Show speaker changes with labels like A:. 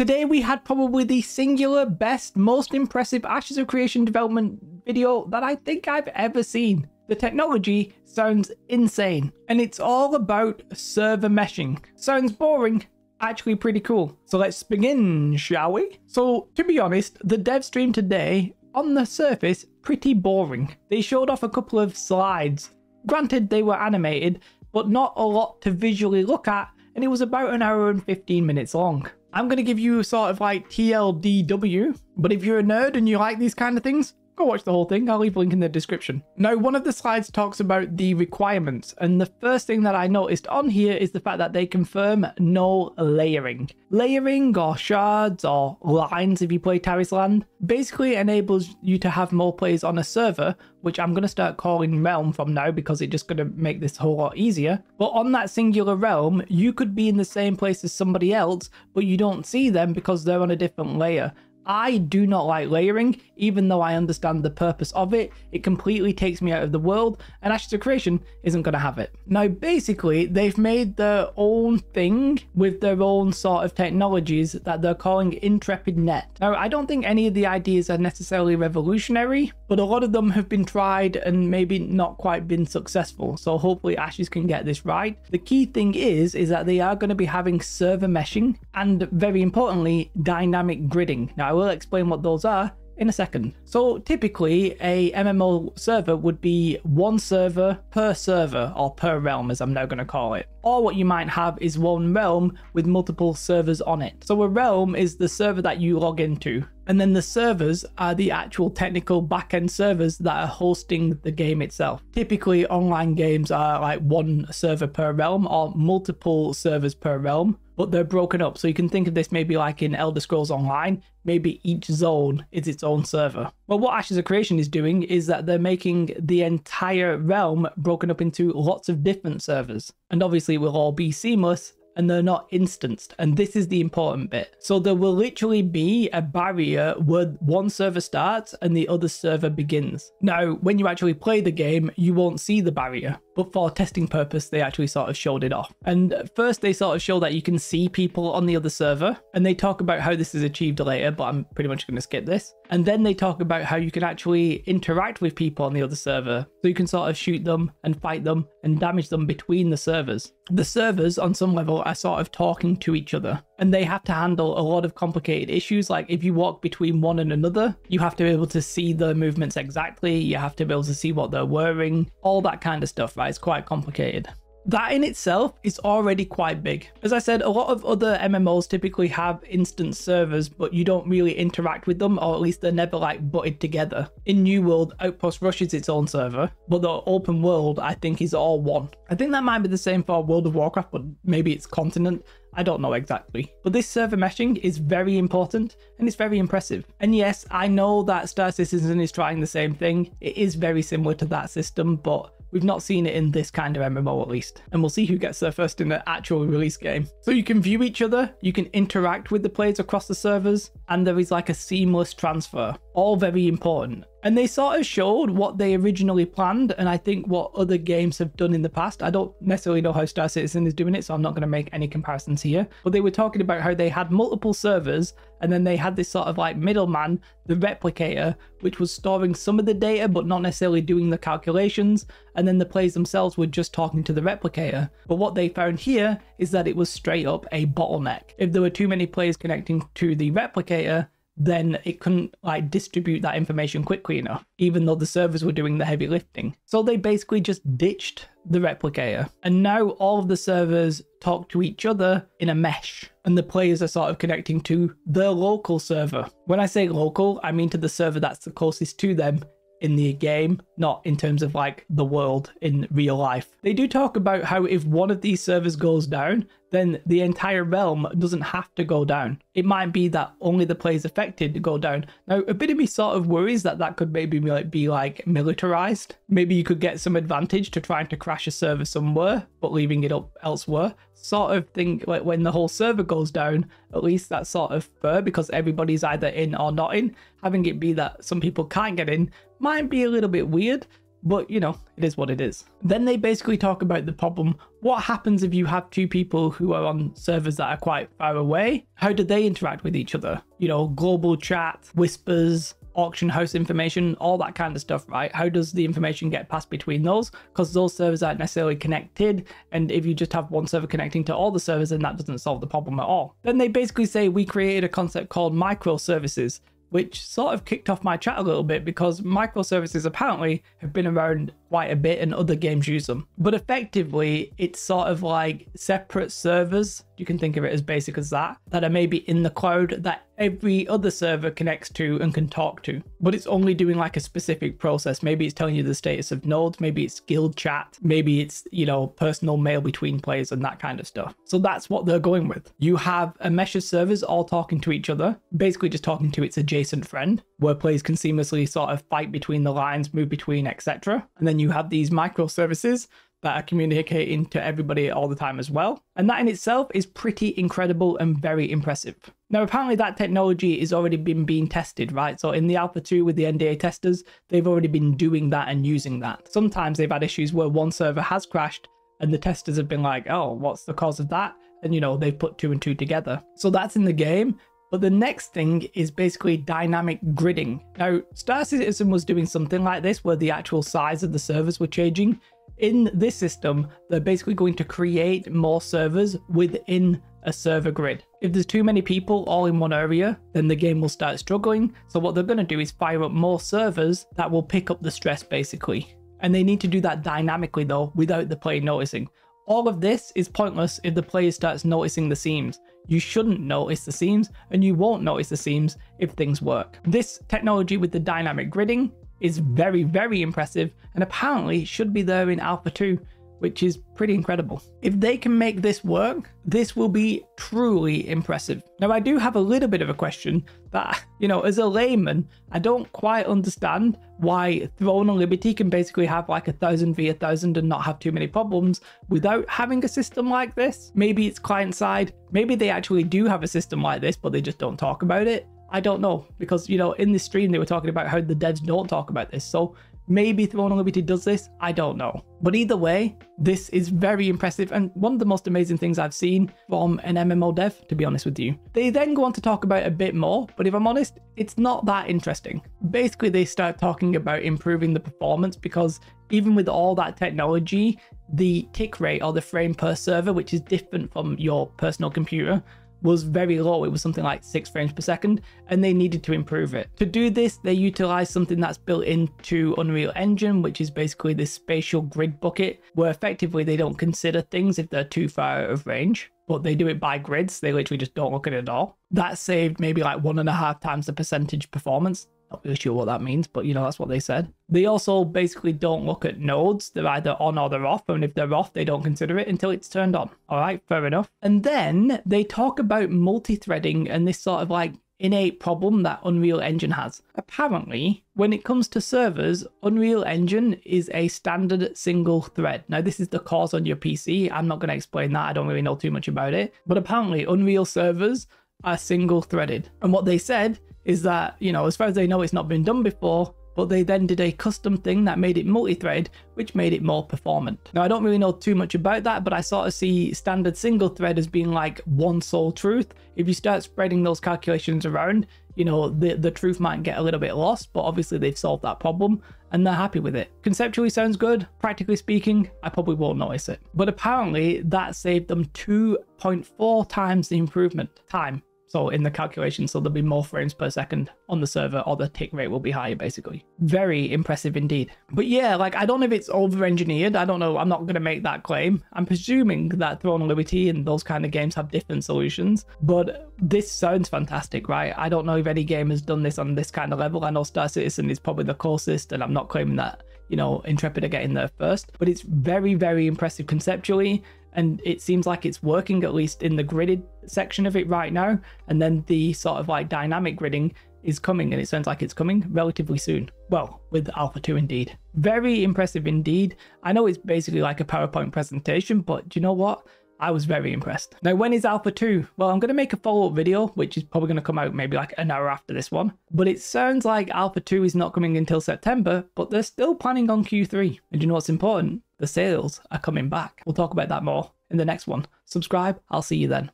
A: Today we had probably the singular best, most impressive Ashes of Creation development video that I think I've ever seen. The technology sounds insane, and it's all about server meshing. Sounds boring, actually pretty cool. So let's begin, shall we? So to be honest, the dev stream today, on the surface, pretty boring. They showed off a couple of slides. Granted, they were animated, but not a lot to visually look at, and it was about an hour and 15 minutes long. I'm going to give you sort of like TLDW, but if you're a nerd and you like these kind of things, go watch the whole thing. I'll leave a link in the description. Now, one of the slides talks about the requirements, and the first thing that I noticed on here is the fact that they confirm no layering. Layering or shards or lines if you play Tarisland basically enables you to have more players on a server, which I'm going to start calling realm from now because it's just going to make this whole lot easier. But on that singular realm, you could be in the same place as somebody else, but you don't see them because they're on a different layer. I do not like layering, even though I understand the purpose of it. It completely takes me out of the world, and Ashes of Creation isn't going to have it. Now, basically, they've made their own thing with their own sort of technologies that they're calling Intrepid Net. Now, I don't think any of the ideas are necessarily revolutionary, but a lot of them have been tried and maybe not quite been successful. So hopefully Ashes can get this right. The key thing is, is that they are going to be having server meshing and very importantly, dynamic gridding. Now, I will explain what those are in a second. So typically a MMO server would be one server per server or per realm as I'm now going to call it. Or what you might have is one realm with multiple servers on it. So a realm is the server that you log into and then the servers are the actual technical backend servers that are hosting the game itself. Typically online games are like one server per realm or multiple servers per realm but they're broken up. So you can think of this maybe like in Elder Scrolls Online, maybe each zone is its own server. Well, what Ashes of Creation is doing is that they're making the entire realm broken up into lots of different servers. And obviously it will all be seamless and they're not instanced. And this is the important bit. So there will literally be a barrier where one server starts and the other server begins. Now, when you actually play the game, you won't see the barrier, but for testing purpose, they actually sort of showed it off. And first they sort of show that you can see people on the other server and they talk about how this is achieved later, but I'm pretty much going to skip this. And then they talk about how you can actually interact with people on the other server. So you can sort of shoot them and fight them and damage them between the servers. The servers on some level are sort of talking to each other and they have to handle a lot of complicated issues. Like if you walk between one and another, you have to be able to see the movements exactly. You have to be able to see what they're wearing, all that kind of stuff, right? It's quite complicated. That in itself is already quite big. As I said, a lot of other MMOs typically have instance servers, but you don't really interact with them, or at least they're never like butted together. In New World, Outpost Rush is its own server, but the open world, I think, is all one. I think that might be the same for World of Warcraft, but maybe it's continent. I don't know exactly. But this server meshing is very important and it's very impressive. And yes, I know that Star Citizen is trying the same thing. It is very similar to that system, but We've not seen it in this kind of MMO at least, and we'll see who gets there first in the actual release game. So you can view each other, you can interact with the players across the servers, and there is like a seamless transfer. All very important. And they sort of showed what they originally planned, and I think what other games have done in the past. I don't necessarily know how Star Citizen is doing it, so I'm not going to make any comparisons here. But they were talking about how they had multiple servers, and then they had this sort of like middleman, the replicator, which was storing some of the data, but not necessarily doing the calculations. And then the players themselves were just talking to the replicator. But what they found here is that it was straight up a bottleneck. If there were too many players connecting to the replicator, then it couldn't like distribute that information quickly enough, even though the servers were doing the heavy lifting. So they basically just ditched the replicator. And now all of the servers talk to each other in a mesh, and the players are sort of connecting to the local server. When I say local, I mean to the server that's the closest to them in the game, not in terms of like the world in real life. They do talk about how if one of these servers goes down, then the entire realm doesn't have to go down. It might be that only the players affected go down. Now, a bit of me sort of worries that that could maybe be like militarized. Maybe you could get some advantage to trying to crash a server somewhere, but leaving it up elsewhere. Sort of think like when the whole server goes down, at least that's sort of fair because everybody's either in or not in. Having it be that some people can't get in might be a little bit weird but you know, it is what it is. Then they basically talk about the problem. What happens if you have two people who are on servers that are quite far away? How do they interact with each other? You know, global chat, whispers, auction house information, all that kind of stuff, right? How does the information get passed between those? Because those servers aren't necessarily connected. And if you just have one server connecting to all the servers, then that doesn't solve the problem at all. Then they basically say we created a concept called microservices which sort of kicked off my chat a little bit because microservices apparently have been around quite a bit and other games use them. But effectively, it's sort of like separate servers. You can think of it as basic as that, that are maybe in the cloud that every other server connects to and can talk to. But it's only doing like a specific process. Maybe it's telling you the status of nodes, maybe it's guild chat, maybe it's, you know, personal mail between players and that kind of stuff. So that's what they're going with. You have a mesh of servers all talking to each other, basically just talking to its adjacent friend, where players can seamlessly sort of fight between the lines, move between, etc. And then you have these microservices that are communicating to everybody all the time as well. And that in itself is pretty incredible and very impressive. Now, apparently that technology has already been being tested, right? So in the Alpha 2 with the NDA testers, they've already been doing that and using that. Sometimes they've had issues where one server has crashed and the testers have been like, oh, what's the cause of that? And, you know, they've put two and two together. So that's in the game. But the next thing is basically dynamic gridding. Now, Star Citizen was doing something like this where the actual size of the servers were changing. In this system, they're basically going to create more servers within a server grid. If there's too many people all in one area, then the game will start struggling. So what they're going to do is fire up more servers that will pick up the stress basically. And they need to do that dynamically though, without the player noticing. All of this is pointless if the player starts noticing the seams. You shouldn't notice the seams, and you won't notice the seams if things work. This technology with the dynamic gridding is very, very impressive, and apparently should be there in Alpha 2 which is pretty incredible. If they can make this work, this will be truly impressive. Now, I do have a little bit of a question that, you know, as a layman, I don't quite understand why Throne of Liberty can basically have like a thousand v a thousand and not have too many problems without having a system like this. Maybe it's client side, maybe they actually do have a system like this, but they just don't talk about it. I don't know because, you know, in this stream, they were talking about how the devs don't talk about this. So Maybe Throne and Liberty does this, I don't know. But either way, this is very impressive and one of the most amazing things I've seen from an MMO dev, to be honest with you. They then go on to talk about a bit more, but if I'm honest, it's not that interesting. Basically, they start talking about improving the performance because even with all that technology, the tick rate or the frame per server, which is different from your personal computer, was very low. It was something like six frames per second, and they needed to improve it. To do this, they utilized something that's built into Unreal Engine, which is basically this spatial grid bucket, where effectively they don't consider things if they're too far out of range but they do it by grids. They literally just don't look at it at all. That saved maybe like one and a half times the percentage performance. Not really sure what that means, but you know, that's what they said. They also basically don't look at nodes. They're either on or they're off. And if they're off, they don't consider it until it's turned on. All right, fair enough. And then they talk about multi-threading and this sort of like innate problem that Unreal Engine has. Apparently, when it comes to servers, Unreal Engine is a standard single thread. Now, this is the cause on your PC. I'm not going to explain that. I don't really know too much about it. But apparently, Unreal servers are single threaded. And what they said is that, you know, as far as they know, it's not been done before, but they then did a custom thing that made it multi-thread, which made it more performant. Now, I don't really know too much about that, but I sort of see standard single thread as being like one sole truth. If you start spreading those calculations around, you know, the, the truth might get a little bit lost, but obviously they've solved that problem and they're happy with it. Conceptually sounds good. Practically speaking, I probably won't notice it. But apparently that saved them 2.4 times the improvement time so in the calculation, so there'll be more frames per second on the server or the tick rate will be higher basically. Very impressive indeed. But yeah, like I don't know if it's over engineered. I don't know. I'm not going to make that claim. I'm presuming that Throne of Liberty and those kind of games have different solutions. But this sounds fantastic, right? I don't know if any game has done this on this kind of level. I know Star Citizen is probably the closest and I'm not claiming that you know, Intrepid are getting there first. But it's very, very impressive conceptually and it seems like it's working at least in the gridded section of it right now. And then the sort of like dynamic gridding is coming and it sounds like it's coming relatively soon. Well with alpha 2 indeed. Very impressive indeed. I know it's basically like a powerpoint presentation but do you know what I was very impressed. Now, when is Alpha 2? Well, I'm going to make a follow-up video, which is probably going to come out maybe like an hour after this one. But it sounds like Alpha 2 is not coming until September, but they're still planning on Q3. And you know what's important? The sales are coming back. We'll talk about that more in the next one. Subscribe, I'll see you then.